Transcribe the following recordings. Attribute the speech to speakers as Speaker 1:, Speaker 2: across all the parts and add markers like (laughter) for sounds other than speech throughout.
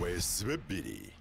Speaker 1: weesibe bbiri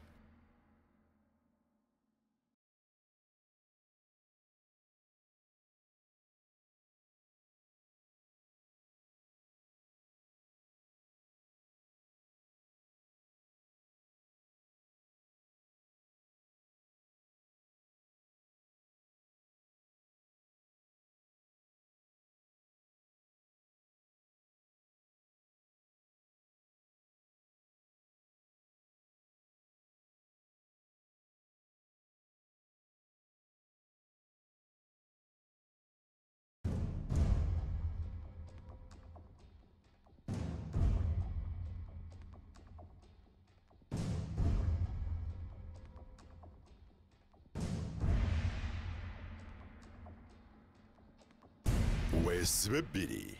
Speaker 1: weesibe bbiri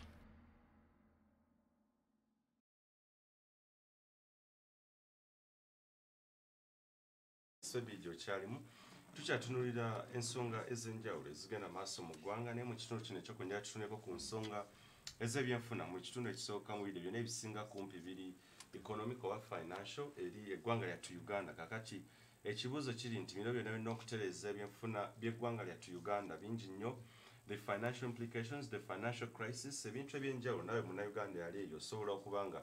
Speaker 2: sebiji okyalimu tukyatunulira ensonga ez'enjawulo ezigenda maaso mu ggwanga naye mu kitundu kino ekyokunyala tutuneko ku nsonga ez'ebyenfuna mu kitundu ekisooka mu biri byonna ebisinga kumpi biri economic oba financial eri eggwanga lyattu uganda. Kakati ekibuuzo kiri nti bino byonna birina okutereeza ebyenfuna by'eggwanga lyattu uganda bingi nnyo the financial implications the financial crisis ebintu ebyenjawulo. Nawe munauganda yali eyo osobola okuba nga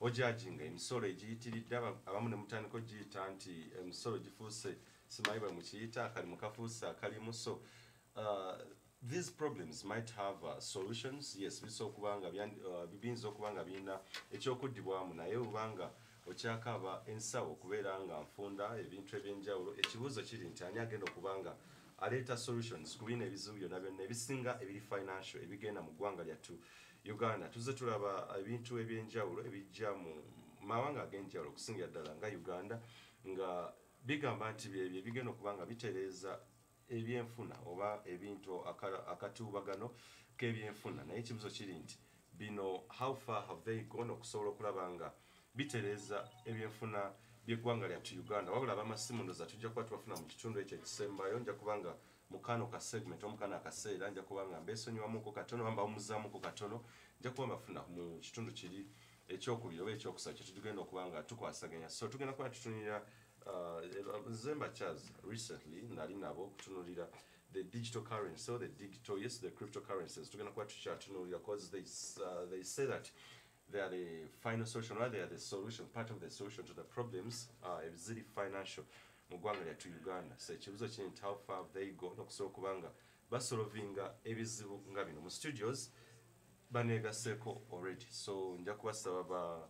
Speaker 2: ojajinga emisolo egiyitiridde aba- abamu ne mutandika ogiyita nti emisolo gifuuse simanyi bwe mukiyita akalimu kafuuse akalimu. So uh, these problems might have uh, solutions. Yes bisobola okuba nga byan- uh, birina ekyokuddibwamu naye obanga okyakaaba ensawo okubeera nga nfunda ebintu ebyenjawulo. Ekibuuzo kiri nti ani agenda okuba nga aleeta solutions ku bino ebizibu byonna byonna ebisinga ebiri financial ebigenda mu ggwanga lyattu uganda. Tuzze tulaba ebintu ebyenjawulo ebijja mu mawanga ag'enjawulo okusingira ddala nga uganda nga bigamba nti byebyo ebigenda okuba nga bitereeza ebyenfuna oba ebintu aka- akatuubagano k'ebyenfuna. Naye ekibuzo kiri nti bino how far have they gone? Okusobola okulaba nga bitereeza ebyenfuna by'eggwanga lyattu uganda. Wabula abamasimu ndoza tujja kuba tubafuna mu kitundu ekyo ekisembayo. Nja kuba nga mukano ka segment omukano akaseera nja kuba nga mbesonyiwamuko katono bamba bamuzaamuko katono. Nja kuba mbafuna mu kitundu kiri ekyokubiri oba ekyokusatu kyetugenda okuba nga tukwasaganya. So tugenda kuba tutunulira uh, zemba chas recently nali nabo okutunulira the digital currency. So the digital yes the cryptocurrencies. Tugenda kuba tukyatunulira cause they, uh, they say that they are the final solution or they are the solution part of the solution to the problems uh, eziri financial. Mu ggwanga lyattu uganda so ekibuzo kiri nti how far they gone? Okusobola okuba nga basolovinga ebizibu nga bino. Mu studios banegaseko already. So nja kubasaba ba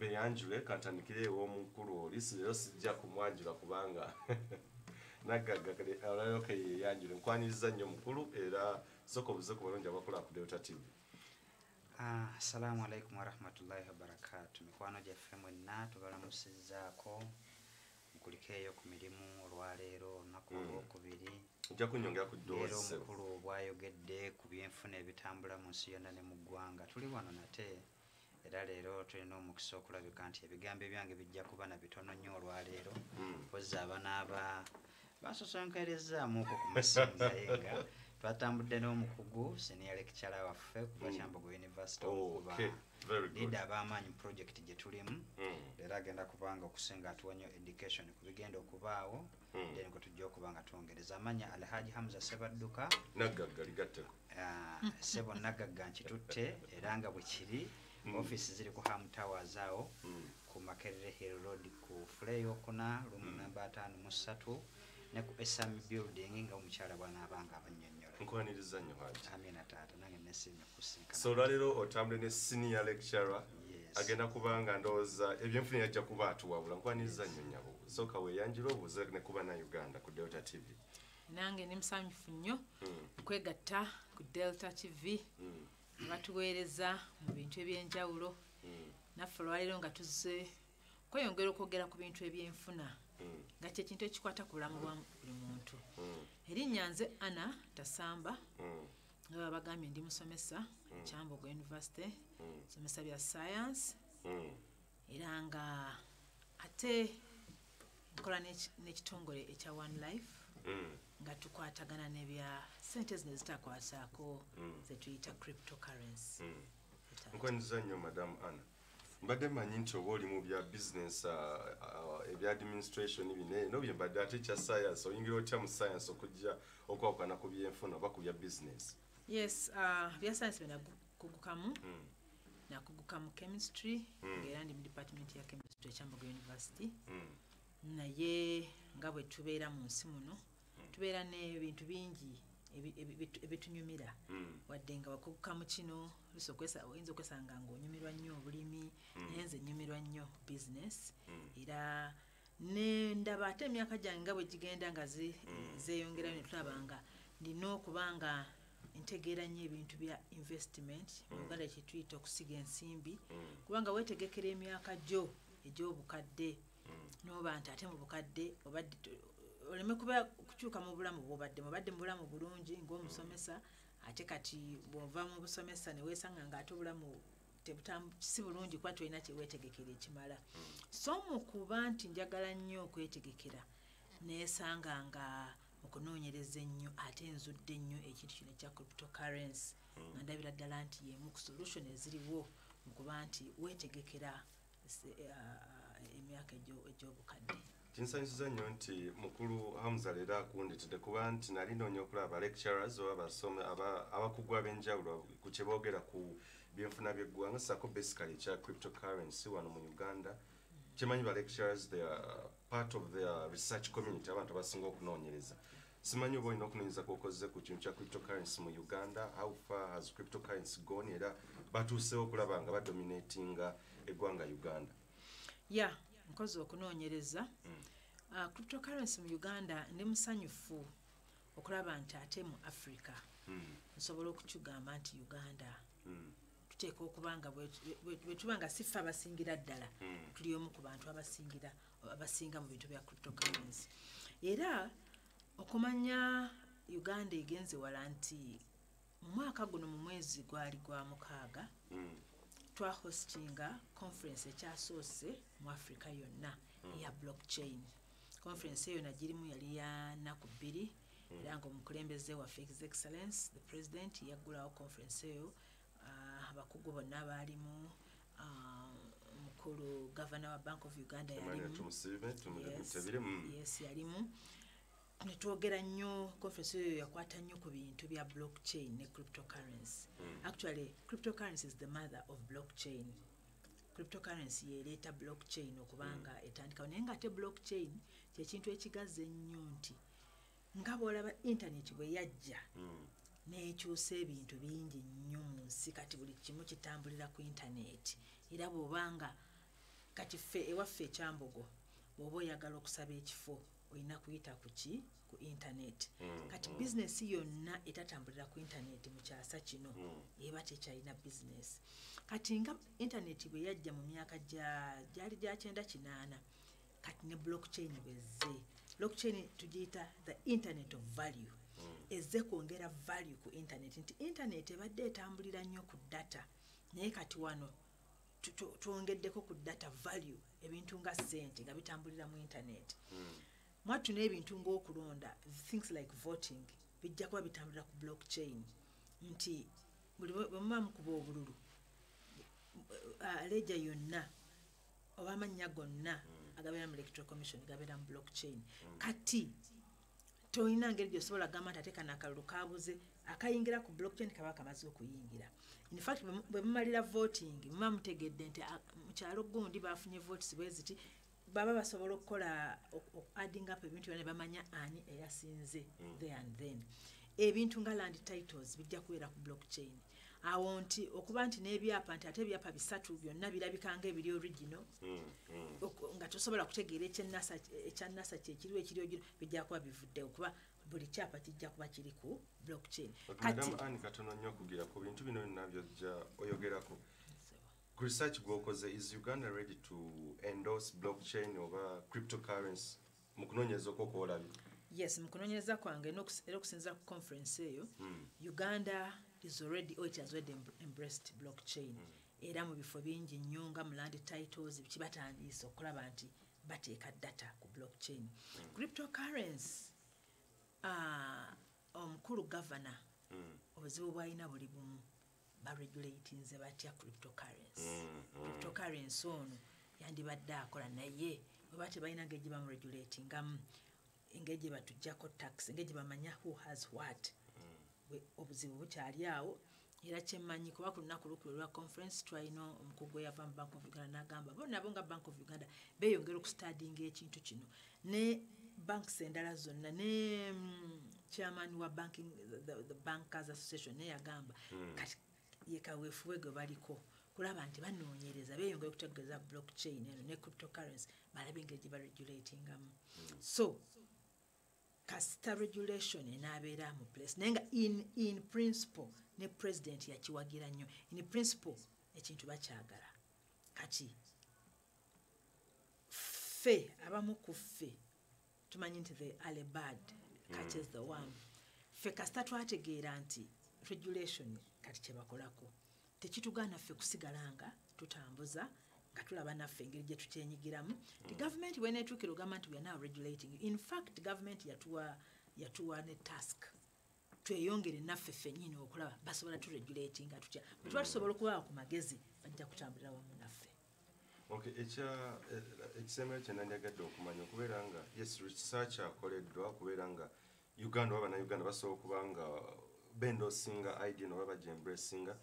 Speaker 2: beyanjule kantandikire ew'omukulu oli si leero sijja kumwanjula kubanga (laughs) nagagaolabyoka yeyanjule nkwaniriza nnyo mukulu era soka obuze ku balungi abakola ku delta tv
Speaker 3: assalamu alaikum warahmatullahi wabarakatu mikwano gyaffe mwenna tubalamusizaako mukuliko eyo ku mirimu olwaleero olunaku
Speaker 2: Mm.
Speaker 3: olwokubiri.
Speaker 2: Nja kunyongera ku ddoozi
Speaker 3: omukulu bwayogedde ku byenfuna ebitambula mu nsi yonna ne mu ggwanga. Tuli wano nate era leero tulina omukisa okulabika nti ebigambo ebyange bijja kuba na bitono nnyo olwaleero.
Speaker 2: Mm.
Speaker 3: pozza abanaaba basosonkerezaamuuko ku masimu naye nga twatambudde n'omukugu senior lecturer waffe kuva
Speaker 2: Mm.
Speaker 3: kyambogo university okuba leader ab'amaanyi mu project gye tulimu
Speaker 2: Mm.
Speaker 3: era agenda kubanga okusinga atuwa nnyo education ku bigenda okubaawo
Speaker 2: Mm.
Speaker 3: then kwe tujja okuba nga twongereza amanya alhaji hamza sebadduka
Speaker 2: ligatteko
Speaker 3: ah, sebo nagagga nkitutte era nga bwe kiri
Speaker 2: Mm.
Speaker 3: offisi ziri ku ham towers awo
Speaker 2: Mm.
Speaker 3: ku makerere hill road ku fule yokuna lumu namba ataano mu ssatu ne ku esami building nga omukyala bwanaabanga abannyonnyola
Speaker 2: nkwaniriza nnyo haji
Speaker 3: amina taata nange nesiimye kusinkana
Speaker 2: so olwaleero otambule ne senior lecturer
Speaker 3: Yes.
Speaker 2: agenda kubanga ndowooza ebyenfuna yajja kuba atuwabula nkwaniriza nnyo nyabo sooka weeyanjira obuuze ne kuba na uganda ku delta tv
Speaker 4: nange ndi musanyufu nnyo
Speaker 2: Mm.
Speaker 4: okwegatta ku delta tv
Speaker 2: Mm.
Speaker 4: abatuweereza mu bintu ebyenjawulo
Speaker 2: Mm.
Speaker 4: naffe olwaleero nga tuzze kweyongera okwogera ku bintu ebyenfuna
Speaker 2: Mm.
Speaker 4: nga kyekintu ekikwata ku bulamu bwa buli muntu
Speaker 2: Mm.
Speaker 4: Erinnya nze ana tasamba
Speaker 2: Mm.
Speaker 4: nga baba bagambye ndi musomesa kyambogo university
Speaker 2: Mm.
Speaker 4: somesa bya science
Speaker 2: Mm.
Speaker 4: era nga ate nkola n'eki- n'ekitongole ekya one life
Speaker 2: Mm.
Speaker 4: nga tukwatagana nebya sente zino zitakwasaako
Speaker 2: Mm.
Speaker 4: zetuyita cryptocurrency
Speaker 2: Mm.
Speaker 4: Etaata.
Speaker 2: nkwaniriza nnyo madamu anna mbadde mmanyi nti oba oli mu bya business uh, uh, ebya administration bine no bye mbadde ate kya science oyingira otya mu science okujja okwawukana ku byenfuna oba ku bya business
Speaker 4: yes uh, bya science byenakugukamu
Speaker 2: Mm.
Speaker 4: nakuguka mu chemistry
Speaker 2: Mm.
Speaker 4: ngaera ndi mu department ya chemistry ekyambogo university
Speaker 2: Mm.
Speaker 4: naye nga bwe tubeera mu nsi muno tubeera n'ebintu bingi ebitunyumira.
Speaker 2: Mm.
Speaker 4: wadde nga wakuguka mu kino oyinza okwesanga ngaonyumirwa nnyo obulimi naye nze nyumirwa nnyo business.
Speaker 2: Mm.
Speaker 4: era nendaba ate emyaka gyange nga bwe gigenda nga zeeyongerayo ne tulaba nga ndina okuba nga ntegeera nnyo ebintu bya investment mu uganda kyetuyita okusiga ensimbi. Kubanga weetegekera emyaka gyo egy'obukadde. Noba nti ate mu bukadde obadde oleme kuba kukyuka mu bulamu bwobadde mubadde mu bulamu bulungi ng'omusomesa ate kati bwova mu busomesa ne weesanga nga ate obulamu si bulungi kuba tolina kyeweetegekera ekimala. So mu kuba nti njagala nnyo okwetegekera neesanga nga okunoonyereza ennyo ate nzudde nnyo ekintu kino ekya cryptocurrency nga ndabira ddala nti yemu ku solution eziriwo mu kuba nti weetegekera se- ah, emyaka egyo- egy'obukadde
Speaker 2: kinsanyusiza nnyo nti mukulu hamza leero akundetedde kuba nti nali noonya okulaba lecturers oba abasomi aba- abakugu ab'enjawulo ku kye boogera ku byenfuna by'eggwanga sako basically ekya cryptocurrency wano mu uganda. Kimanyi ba lecturers they are part of their research community abantu abasinga okunoonyereza. Simanyi oba olina okunoonyereza kwokoze ku kintu kya cryptocurrency mu uganda how far has cryptocurrency gone? Era batuusewo okulaba nga badominatinga eggwanga uganda.
Speaker 4: Ya nkozi okunoonyereza Ah, cryptocurrency mu uganda ndi musanyufu okulaba nti ate mu africa.
Speaker 2: Mm,
Speaker 4: nsobola okukigamba nti uganda
Speaker 2: mm,
Speaker 4: tuteeka okuba nga bwe- bwe- bwe tuba nga si ffe abasingira ddala
Speaker 2: Mm.
Speaker 4: tuli omu ku bantu abasingira abasinga mu bintu bya cryptocurrency. Era okumanya uganda egenze wala nti mu mwaka guno mu mwezi gwali gwa mukaaga
Speaker 2: mm.
Speaker 4: Twahostinga conference ekyasoose mu africa yonna eya blockchain. Conference eyo nagirimu yali ya nnaku bbiri era nga omukulembeze waffe his excellence the president yaggulawo conference eyo. Ah, abakugu bonna baalimu ah, omukulu gavana wa bank of uganda yalimu. Yes,
Speaker 2: mm.
Speaker 4: yes yalimu netwogera nnyo conference eyo yakwata nnyo ku bintu bya blockchain ne cryptocurrency. Actually cryptocurrency is the mother of blockchain. Cryptocurrency yereeta blockchain okubanga etandikawo. Naye nga ate blockchain kyekintu ekigazi ennyo nti nga bwolaba internet bwe yajja
Speaker 2: Mm.
Speaker 4: nekyusa ebintu bingi nnyo mu nsi. Kati buli kimu kitambulira ku intaneti era bw'obanga kati ffe ewaffe ekyambogo bw'oba oyagala okusaba ekifo olina kuyita ku ki? Ku intaneti kati bizinesi yonna etatambulira ku intaneti mu kyasa kino eba tekyalina bizinesi kati nga intaneti bwe yajja mu myaka gya- gyali gya kyenda kinaana kati ne blockchain bwezze blockchain tugiyita the internet of value. Ezze kwongera value ku internet. Nti internet ebadde etambulira nnyo ku data. Naye kati wano twongeddeko ku data value ebintu nga sente nga bitambulira mu internet mwattu n'ebintu ng'okulonda things like voting bijja kuba bitambulira ku blockchain. Nti buli bwe bwe muba mukuba obululu aleja yonna oba amannya gonna agabeera mu electoral commission gabeera mu blockchain. Kati tolina ngeri gyosobola gamba nti ate kano akalulu kabuze akayingira ku blockchain kaba kamaze okuyingira. Infact bwe mu- bwe mumalira voting muba mutegedde nti ah, mu kyalo gundi bafunye votes bwe ziti baba basobola okukola ok- ok- adding up ebintu byona bamanya ani eyasinze there and then. Ebintu nga land titles bijja kubeera ku blockchain awo nti okuba nti n'ebyapa nti ate ebyapa bisatu byonna birabika nga ebiri original oku- nga tosobola kutegeera ekyanasa kyekiriwo ekiri ogiro bijja kuba bivuddewo kuba buli kyapa kijja kuba kiri ku blockchain kati
Speaker 2: madamu ani katono nnyo okugira ku bintu bino byonna byojja oyogerako ku research gwokoze is uganda ready to endorse blockchain oba cryptocurrency? Mu kunoonyereza okwo kwolabye
Speaker 4: yes mu kunoonyereza kwange era okusinziira ku conference eyo uganda is already or it has already em- embraced blockchain. Era mu bifo bingi nnyo nga mu land titles kibatandiisa okulaba nti bateeka data ku blockchain. Cryptocurrency ah, omukulu gavana obuzibu bwalina buli bumu baregulatinze batya cryptocurrency.
Speaker 2: Mm, mm.
Speaker 4: cryptocurrency ono yandibadde akola naye weba tebalina ngeri gye bamuregulatingamu engeri gye batujjako tax engeri gye bamanya who has what. We- obuzibu bukyali awo era kyemmanyi kuba ku lunaku lukulu lwa conference twalina omukugu eyava mu bank of uganda n'agamba bo nabo nga bank of uganda beeyongera okustadinga ekintu kino. Ne banks endala zonna ne mm, chairman wa banking, the, the bankers association naye yagamba kati yekaweefuwe gwe baliko kulaba nti banoonyereza beeyongera okutegeeza blockchain eno ne cryptocurrency balabe engeri gye baregulatingamu so kasita regulation enaabeera mu place naye nga in, in principle ne president yakiwagira nnyo in principle ekintu bakyagala kati ffe abamu ku ffe tumanyi nti the alebad catches the worm ffe kasita twategeera nti regulation kati kyebakolako tekitugaana ffe kusigala nga tutambuza nga tulaba naffe engeri gye tukyenyigiramu ti gavumenti bweneetuukira ogamba nti we are now regulating in fact gavumenti yatuwa yatuwa ne task. Tweyongere naffe ffennyini okulaba basobola turegulatinga tutya. Bwe tuba tusobola okubaawo ku magezi bajja kutambulira wamu naffe.
Speaker 2: Eh, ekisemera kye nandyagadde okumanya okubeera nga yes research akoleddwa okubeera nga uganda oba bannayuganda basobola okuba nga bendoosinga idea noba bagyembracinga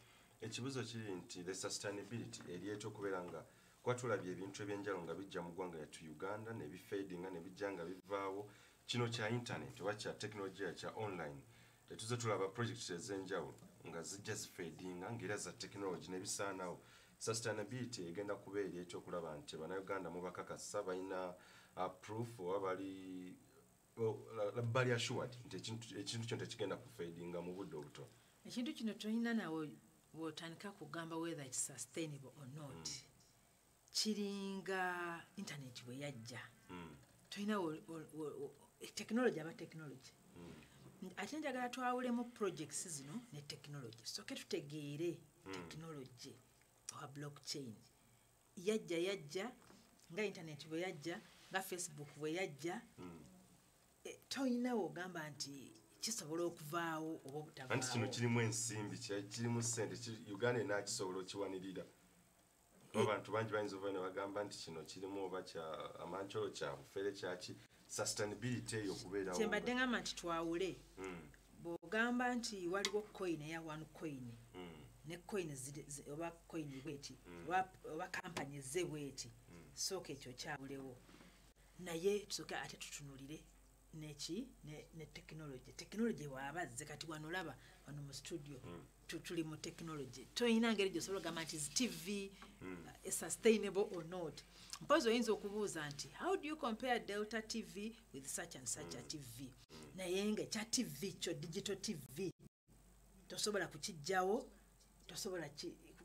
Speaker 2: ekibuzo kiri nti the sustainability eryeta okubeera nga kuba tulabye ebintu ebyenjalo nga bijja mu ggwanga lyattu uganda nebifadinga nebijja nga bivaawo. Kino kya internet oba kya tekinologiya kya online tetuze tulaba project ez'enjawulo nga zijja zifadinga ngaera za tekinologi nebisaanawo sustainability egenda kuba eri ekyokulaba nti bannayuganda mubakakasa balina proof oba bali bali assured nti ekintu kino tekigenda kufadinga mu budde obutono
Speaker 4: ekintu kino tolina nawe bwotandika kugamba whether its sustainable or not. Kiringa intaneti bwe yajja.
Speaker 2: Mm,
Speaker 4: tolina tekinologi aba tekinologi ate njagala twawulemu projects zino ne tekinologi soke tutegeere tekinologi owa blockchain. Yajja yajja nga intaneti bwe yajja nga facebook bwe yajja tolina wogamba nti kisobola okuvaawo oba
Speaker 2: anti kino kirimu ensimbi kirimu sente uganda ena kisobola okiwanirira. Abantu bangi bayinza okuva ne bagamba nti kino kirimu oba amancolo kya bufere kyaki sustainability eyo okubeerawo.
Speaker 4: Kyembadde ngamba nti twawule.
Speaker 2: Mm,
Speaker 4: bw'ogamba nti waliwo coin eya one coin
Speaker 2: mm,
Speaker 4: ne coin oba coin bweti oba- oba kampani ze bweti sooka ekyo kyawulewo. Naye tusooke ate tutunulire neki ne, tekinologi tekinologi waabazze kati wano olaba wano mu studio tu- tuli mu tekinologi toyina ngeri gyosobola ogamba nti tv uh, sustainable or not? Mpozi oyinza okubuuza nti how do you compare delta tv with such and such a tv naye nga ekya tv kyo digital tv tosobola kukijjawo tosobola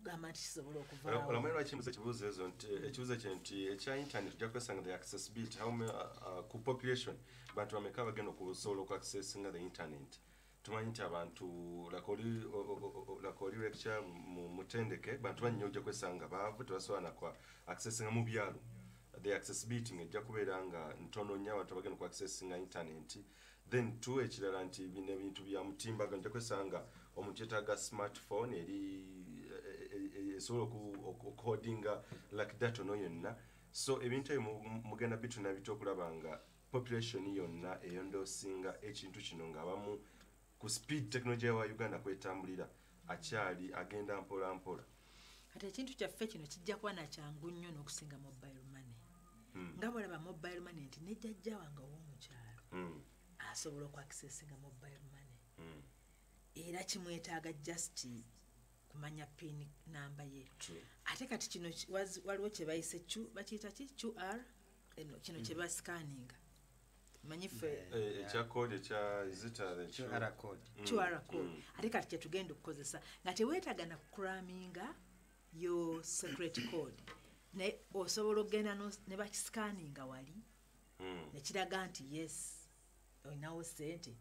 Speaker 4: ki- kugamba nti kisobola okuvaawo.
Speaker 2: Lwaki mbuza ekibuuzo ezo nti ekibuuzo kye nti ekya internet ojja kwesanga the accessibility how uh, uh, ku population bantu bameka bagenda okusobola okuaccessinga the internet? Tumanyi nti abantu like oli- o- o- o- like oli lecture mu mutendeke bantu bannyo ojja kwesanga baavu tebasobola nakwa accessinga mu byalo. The accessibility ng'ejja kubeera nga ntono nnyo abantu abagenda ku accessinga internet. Then two ekirala nti bino ebintu bya mutimbaga ojja kwesanga omuntu yetaaga smartphone eri esobola oku- oku- okuhodinga like data ono yonna. So ebintu ebyo mu- mu- mugenda bituna bita okulaba nga population yonna eyondoosinga ekintu kino ng'abamu ku speed technology wa uganda kwetambulira akyali agenda mpola mpola.
Speaker 4: Kati ekintu kyaffe kino kijja kuba nakyangu nnyo n'okusinga mobile money. Nga bwolaba mobile money nti nejjajja wange ow'omukyalo
Speaker 2: Mm,
Speaker 4: asobola okuaccessinga mobile money.
Speaker 2: Mm,
Speaker 4: era kimwetaaga just kumanya pin namba ye ate kati kino waliwo kyebayise bakiyita ki? Qr eno kino kyebasikaninga manyi ffe.
Speaker 2: Eh, ekya code ekya
Speaker 3: QR code.
Speaker 4: qr code. Ate kati kyetugenda okukozesa. Nga teweetaaga na kukuraminga yo secret code. Naye osobola okgenda no- ne bakisikaninga wali. Nekiraga nti yes olinawo sente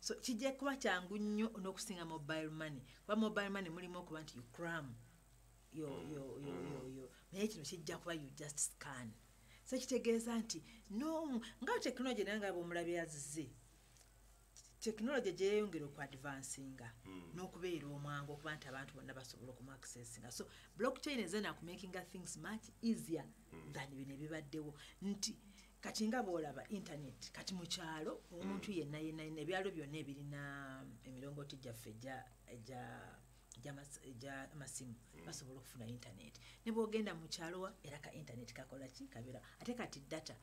Speaker 4: so kijja kuba kyangu nnyo n'okusinga mobile money. Kuba mobile money mulimu okuba nti you cram yo yo yo yo yo naye kino kijja kuba you just scan. So kitegeeza nti no nga tekinologi naye nga bwomulabye yazize tekinologi gyeyongera okuadvansinga
Speaker 2: Mm.
Speaker 4: n'okubeera omwangu okuba nti abantu bonna basobola okumuaccessinga so blockchain is nakumakinga things much easier
Speaker 2: Mm.
Speaker 4: than bino ebibaddewo. Nti kati nga boolaba internet kati mu kyalo omuntu yenna yenna yenna ebyalo byonna ebirina emirongooti gyaffe egyamas- egy'amasimu basobola okufuna internet. Ne bwogenda mu kyalo wa era ka internet kakola ki? Kabeera ate kati data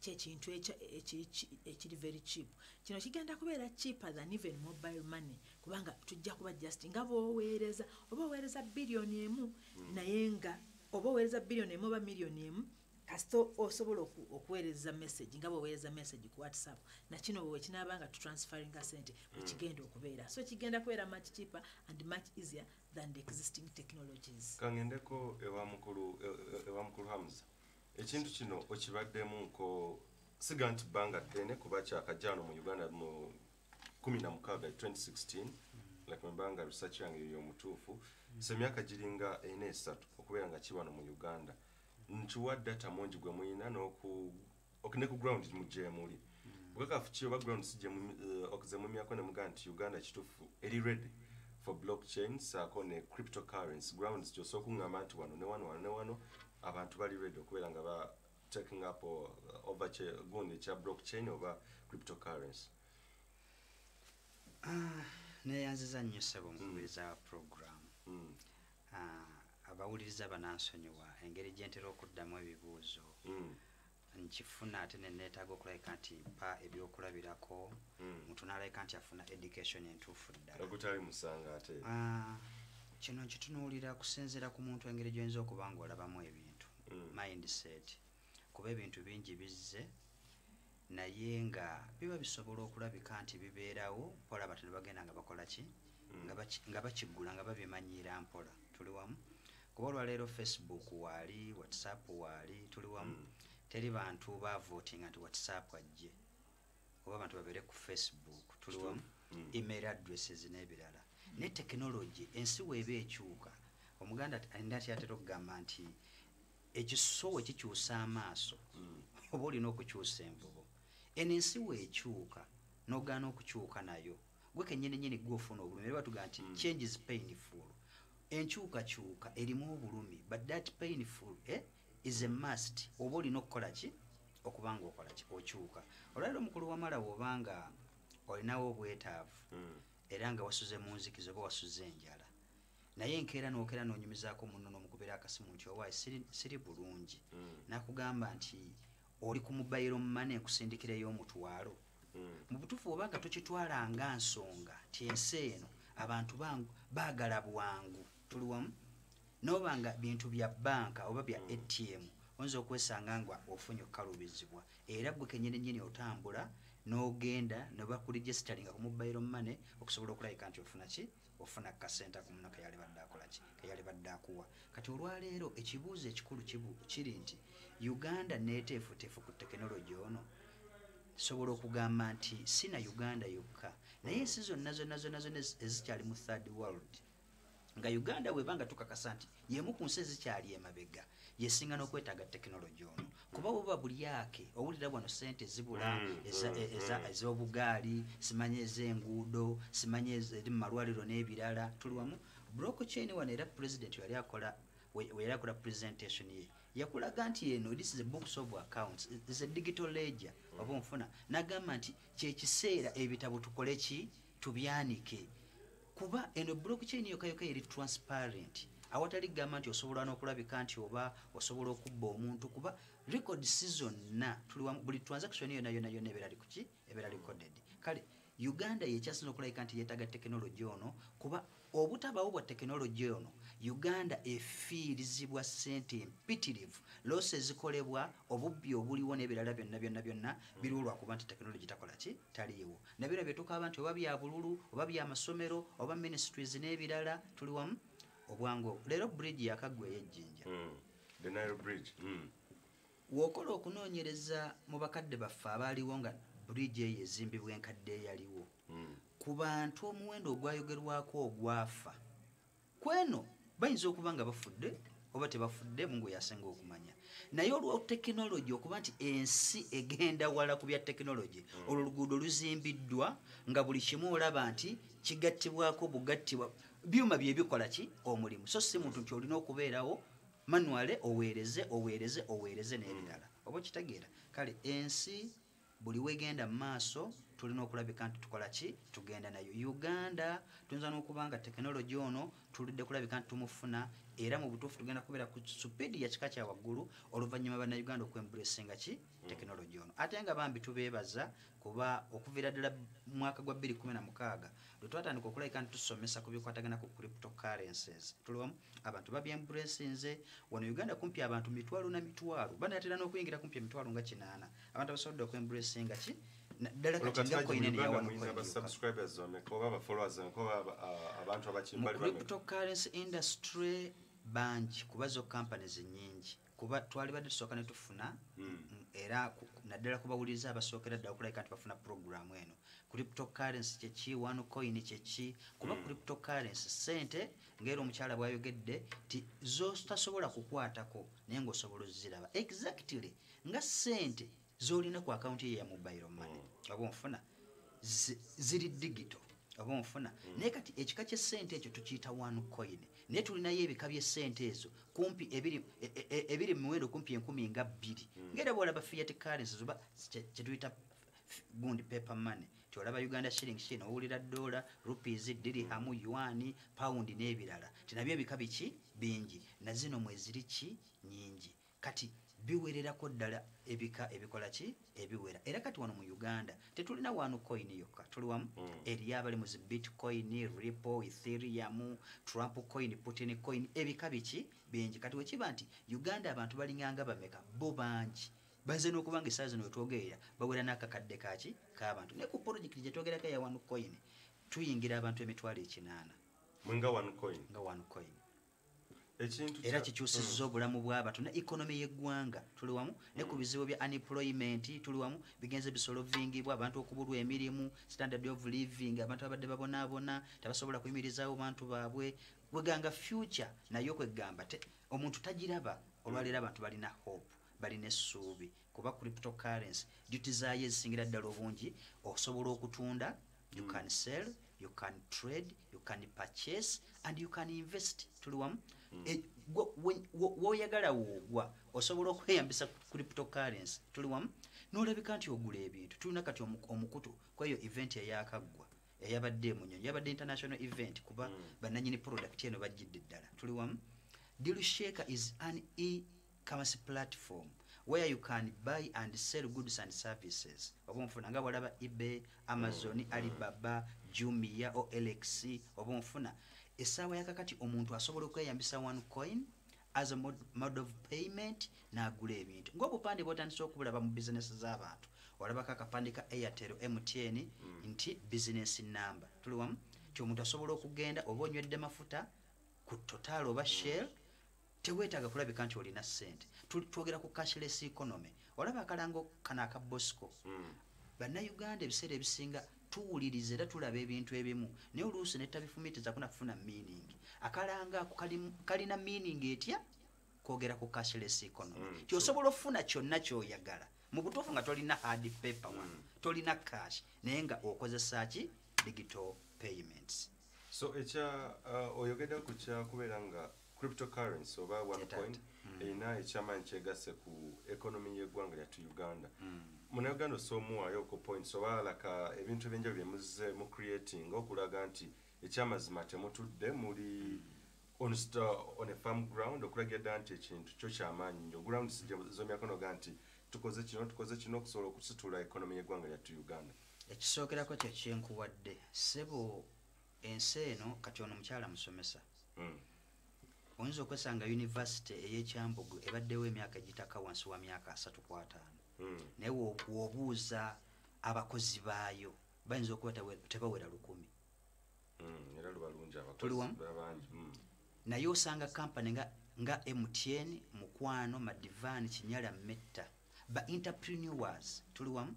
Speaker 4: kyekintu ekiri very cheap. Kino kigenda kubeera cheaper than even mobile money kubanga tujja kuba just nga bwoweereza oba oweereza biliyoni emu naye nga oba oweereza biliyoni emu oba miliyoni emu kasita osobola oku- okuweereza message nga bweweereza message ku whatsapp nakino bwe kinaaba nga tutransferinga sente bwekigenda okubeera. So kigenda kubeera much cheaper and much easier than the existing technologies.
Speaker 2: Kangendeko ewa mukulu e- e- hamza ekintu kino okibaddemu nko siga nti bbanga ddene kuba kyakajjano mu uganda mu 16 2016 like mbanga research yange eyo omutuufu so emyaka giringa ena esatu okubeera nga kiwano mu uganda nkiwa data mungi gwe muyina ne ku ground gyemuli bukakafu ki oba ground si gyemumyako ne mugaa nti uganda kituufu eri ready for blockchain saako ne cryptocurrency grounds gyosooka okuŋŋamba nti wano ne wano wano ne wano abantu bali ready okubeera nga ba taking up over gundi ekya blockchain oba cryptocurrency.
Speaker 3: Ah, neeyanziza nnyo ssebo mukubiriza wa program
Speaker 2: Mm,
Speaker 3: Ah, abawuliriza banansonyiwa engeri gye ntera okuddamu ebibuuzo.
Speaker 2: Mm,
Speaker 3: nkifuna ate neneetaaga okulabika nti mpa ebyokulabirako.
Speaker 2: Mm.
Speaker 3: muntu n'alabika nti afuna education entuufu ddala.
Speaker 2: Ogutali musanga ate?
Speaker 3: Ah, kino nkitunuulira kusinziira ku muntu engeri gyoyinza okuba nga olabamu ebintu.
Speaker 2: Mm.
Speaker 3: mindset. Kuba ebintu bingi bizze naye nga biba bisobola okulabika nti bibeerawo mpola abantu ne bagenda nga bakola ki? Nga baki- nga bakiggula nga babimanyiira mpola. Tuli wamu kuba olwaleero facebook waali whatsapp waali tuli wamu
Speaker 2: Mm.
Speaker 3: teri bantu bavotinga nti whatsapp ajje oba abantu babeere ku facebook tuli wamu
Speaker 2: Mm.
Speaker 3: email addresses n'ebirala ne tekinologi ensi weeba ekyuka omuganda alina tyatera okugamba nti ekiso we kikyusa amaaso
Speaker 2: Mm. (laughs)
Speaker 3: oba olina okukyusa envubo eno ensi weekyuka n'ogaana okukyuka nayo gwe kenyininyini gwofuna obulumi era batugamba nti
Speaker 2: Mm.
Speaker 3: change is painful enkyukakyuka erimu obulumi but that painful eh, is a must. Oba olina okukola ki? Okuba nga okola ki? Okyuka. Olwaliro omukulu wamala bwobanga olinawo obwetaavu
Speaker 2: Mm.
Speaker 3: era nga wasuze mu nzikiza oba wasuze enjala naye enkeera nookera nonyumizaako munno n'omukubira akasimu nti owaayi siri, siri bulungi.
Speaker 2: Mm.
Speaker 3: nakugamba nti oli ku mubayiro mumane nkusindikireyo omutwalo.
Speaker 2: Mm.
Speaker 3: mu butuufu oba nga tokitwala nga nsonga nti ensi eno abantu bangu baagala bwangu tuli wamu noba nga bintu bya banka oba bya atm oyinza okwesanga nga ofunye okukalubizibwa era gwe kenyininyini otambula n'ogenda ne bakuligisteringa ku mubayiro mane okusobola okulabika nti ofuna ki? Ofuna kasenta ku muno keyali badde akola ki? Keyali badde akuwa. Kati olwaleero ekibuuzo ekikulu kiri nti uganda neeteefuteefu ku tekinologi ono sobola okugamba nti si na uganda yokka. Naye ensi zonna zonna zonna zonna ezi- ezikyali mu third world nga uganda webanga tukakasa nti yemu ku nsi ezikyali emabega yesinga n'okwetaaga tekinologi ono. Kuba woba buli ake owulira wano sente zibula
Speaker 2: Mm,
Speaker 3: eza-
Speaker 2: mm, mm.
Speaker 3: ez'obugaali simanyi ez'enguudo simanyi eri mu malwaliro n'ebirala tuli wamu. Blockchain wano era president yali akola we we yali akola presentation ye yakulaga nti eno this is a books of accounts is a digital ledger oba onfuna. Nagamba nti kyekiseera ebitabo tukole ki? Tubyanike kuba eno blockchain yokayoka eri transparent. Awatali kugamba nti osobola n'okulabika nti oba osobola okubba omuntu kuba record si zonna. Buli transaction yona yona yona ebeera li kuki ebeera recorded. Kale uganda yekyasinza okulabika nti yeetaaga tekinologi ono kuba obutabawo bwa tekinologi ono uganda efiirizibwa sente empitirivu losi ezikolebwa obubbi obuliwo n'ebirala byonna byonna byonna biriwo lwakuba nti tekinologi takola ki taliiwo nabino byetukaba nti oba bya bululu oba bya masomero oba ministries n'ebirala tuli wamu obwangu leero bridge yakaggwa ey'ejjinja
Speaker 2: Mm. the nile bridge Mm.
Speaker 3: wookola okunoonyereza mu bakadde baffe abaaliwo nga bridge eyo ezimbibwa enkadde eyaliwo. Ku bantu omuwendo ogwayogerwako ogwafa. Kweno bayinza okuba nga bafudde oba tebafudde mungu yasinga okumanya. Naye olwa tekinologi okuba nti ensi egenda wala ku bya tekinologi olwo oluguudo luzimbiddwa nga buli kimu olaba nti kigattibwako bugattibwa byuma byebikola ki? Omulimu. So si muntu nti olina okubeerawo manuale oweereze oweereze oweereze n'ebirala. Oba okitegeera? Kale ensi buli wegenda mu maaso tulina okulabika nti tukola ki? Tugenda nayo. Uganda tuyinza n'okuba nga tekinologi ono tuludde kulabika nti tumufuna era mu butuufu tugenda kubeera ku supiidi ya kika kya waggulu oluvannyuma bannayuganda okwembulesinga ki? Tekinologi ono. Ate nga bambi tubeebaza kuba okuviira ddala mwaka gwa 216 lwe twatandika okulabika nti tusomesa ku bikwatagana ku cryptocurrencies. Tuliwamu abantu babyembulesinze wano uganda kumpi abantu mitwalo na mitwalo banatera n'okuyingira kumpi emitwalo nga kinaana. Abantu abasobodde okwembulesinga ki Na- ddala kati nga koineni
Speaker 2: uganda
Speaker 3: yawa
Speaker 2: muyinza abasubscribers bameka oba abafollowers bameka oba aba- a- abantu
Speaker 3: mu
Speaker 2: abakimbali bameka
Speaker 3: cryptocurrency industry bangi kuba zo companies nyingi kuba twali badde tusooka ne tufuna
Speaker 2: Mm.
Speaker 3: mm, era naddala kubawuliriza abasookera ddala okulabika nti bafuna programu eno. Cryptocurrency kyeki one coin kyeki kuba
Speaker 2: Mm.
Speaker 3: cryptocurrency sente ngaera omukyala bwayogedde ti zotasobola kukwatako naye ngaosobola oziraba. Exactly nga sente zolina ku akawunti ye ya mobile money oba onfuna zi- ziri digito oba onfuna naye kati ekika kyesente ekyo tukiyita one coin. Naye tulinayo ebika byesente ezo kumpi ebiri e- e- e- muwendo kumpi enkumi nga bbiri. Ngaera bwolaba fiat currencies oba kye- kyetuyita gundi paper money tyolaba uganda shilling shin owulira dola rupees dirihamu yuani paundi n'ebirala. Tinabyo ebika biki? Bingi. Nazino mweziri ki? Nyingi. Kati biwererako ddala ebika ebikola ki? Ebiwera. Era kati wano mu uganda tetulina wanu coin yokka. Tuli wamu
Speaker 2: Mm.
Speaker 3: eri abali mu zi bitcoin ripo ethereum trump coin putin coin ebika biki? Bingi. Kati wekiba nti uganda abantu balinganga bameka? Bo bangi. Baze n'okuba nga esaawa zino wetwogerera bawera n'akakadde kaki k'abantu naye ku projekiti gyetwogerako eya wanu coin tuyingira abantu emitwalo ekinaana.
Speaker 2: Mwenga one coin.
Speaker 3: Nga wanu coin era kikyusizza obulamu bw'abantu ne ikonomi y'eggwanga tuli wamu ne ku bizibu bya unemployment tuli wamu bigenze bisolovingibwa abantu okubulwa emirimu standard of living abantu abadde babonaabona tebasobola kuyimirizaawo bantu baabwe. Weganga future naye okwegamba te omuntu tagiraba olwaleero abantu balina hope balina essuubi. Kuba cryptocurrency duty zaayo ezisingira ddala obungi osobola okutunda you can sell you can trade you can purchase and you can invest. Tuli wamu woyagala woogwa osobola okweyambisa cryptocurrency tuli wamu? N'olabika nti ogula ebintu tulina kati omu- omukutu kweyo event eyakaggwa eyabadde emunyonyi yabadde international event kuba bannanyini product eno bajjidde ddala tuli wamu? Dilusheka is an e-commerce platform where you can buy and sell goods and services. Oba onfuna nga bwolaba ebay amazon alibaba jumia olx oba onfuna essaawa yakakati omuntu asobola okweyambisa one coin as a mod, mode of payment n'agula ebintu. Ng'obupande bwotandise okubulaba mu bizinesi z'abantu olabako akapande ka airtel mtn nti business number. Tuli wamu? Ti omuntu asobola okugenda oba onywedde mafuta ku total oba shell teweetaaga kulabika nti olina ssente. Twogera ku cashless economy. Olaba akalango kano aka bosco.
Speaker 2: Mm.
Speaker 3: bannayuganda ebiseera ebisinga tuwuliriza era tulaba ebintu ebimu. Naye oluusi netabifumitiza kunafuna meaning. Akalanga ako kali- kalina meaning etya? Kwogera ku cashless economy.
Speaker 2: Mm,
Speaker 3: kyosobola okufuna kyonna kyoyagala. Mu butuufu nga tolina hard paper wano tolina cash. Naye nga okozesa ki? Digital payments.
Speaker 2: So ekya uh, oyogeddeko ku kyakubeera nga cryptocurrency oba one coin erina ekyamaanyi kyegasse ku economy y'eggwanga lyattu uganda munauganda osoomuwaayo ku points oba alaka ebintu ebyenjawulo byemuze mu creating okulaga nti ekyamazima temutudde muli on, on a farm ground okulagira ddala nti ekintu kyo kyamaanyi nnyo ground zomyako noga nti tukoze kino tukoze kino okusobola okusitula economy y'eggwanga lyattu uganda
Speaker 3: ekisookerako kyekyenkuwadde sebo ensi eno kati ono mukyala musomesa
Speaker 2: mm.
Speaker 3: oyinza okwesanga univesity ey'ekyambogo ebaddewo emyaka egitaka wansi wa myaka asatu ku ataano. Naye wo- w'obuuza abakozi baayo bayinza okuba tebawera lukumi
Speaker 2: Mm. era luba lungi abakozi
Speaker 3: Tuli wamu?
Speaker 2: baba bangi mm.
Speaker 3: naye osanga kampany nga, nga mtn mukwano madivan kinyala metta ba entrepreneurs tuli wamu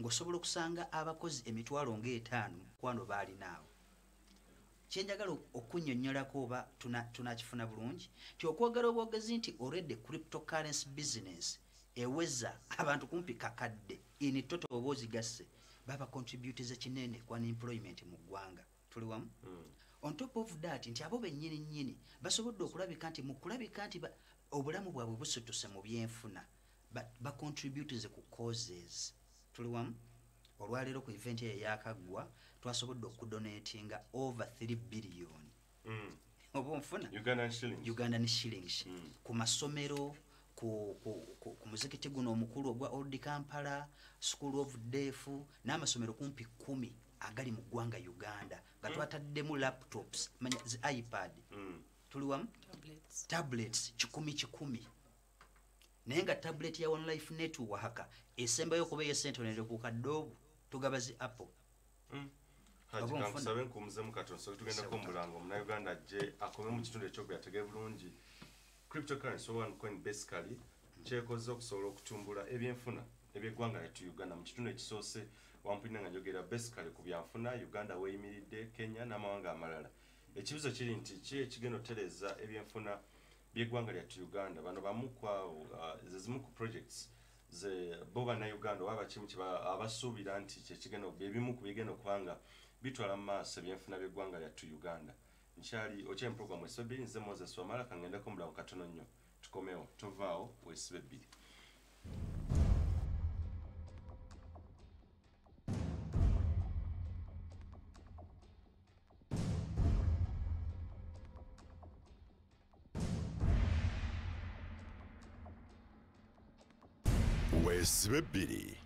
Speaker 3: ng'osobola okusanga abakozi emitwalo ng'etaano mukwano baalinaawo kyenjagala okunyonyolako oba tuna- tunakifuna bulungi ti okwogera obwogezi nti already cryptocurrency business eweza abantu kumpi kakadde. In toto oba ozigasse baba contributize kinene ku unemployment mu ggwanga. Tuli wamu? On top of that nti abo bennyini nnyini basobodde okulabika nti mu kulabika nti obulamu bwabwe busutuse mu byenfuna ba- bacontributize ku causes. Tuli wamu? Olwaleero ku event eyo eyakaggwa twasobodde okudonatinga over 3 billion.
Speaker 2: Mm.
Speaker 3: oba onfuna?
Speaker 2: Ugandan shillings.
Speaker 3: Ugandan shillings.
Speaker 2: Mm.
Speaker 3: ku masomero ku, ku, ku, ku muzikiti guno omukulu ogwa old kampala school of deaf n'amasomero kumpi kumi agali mu ggwanga uganda nga twataddemu laptops manya zi ipad
Speaker 2: Mm.
Speaker 3: tuli wamu
Speaker 4: Tablets.
Speaker 3: tablets kikumi kikumi naye nga tablet ya one life network esembayo okuba eyesentonere ku kadoobu tugaba zi apple
Speaker 2: Mm. Haji,
Speaker 3: Oba onfuna.
Speaker 2: kankusabe nkuumuzemu katono so tugendako mulango munauganda ajje akome mu kitundu ekyokuba yategee bulungi cryptocurrency one coin basically kyekoze okusobola okutumbula ebyenfuna ebyeggwanga lyattu uganda. Mu kitundu ekisoose wampulina nga njogera basically ku byanfuna uganda weyimiridde kenya n'amawanga amalala. Ekibuzo kiri nti ki ekigenda otereeza ebyenfuna byeggwanga lyattu uganda? Bano bamu kwawo uh, ze zimu ku projects ze bo bannayuganda oba bakimu kiba- abasuubira nti kyekigenda byebimu ku bigenda okubanga bitwala mu maaso ebyenfuna by'eggwanga lyattu uganda nkyali okyem puroguramu esiba ebbiri nze moses wamala kangendako mulawo katono nnyo tukomewo tovaawo weesiba ebbiri
Speaker 1: weesiba ebbiri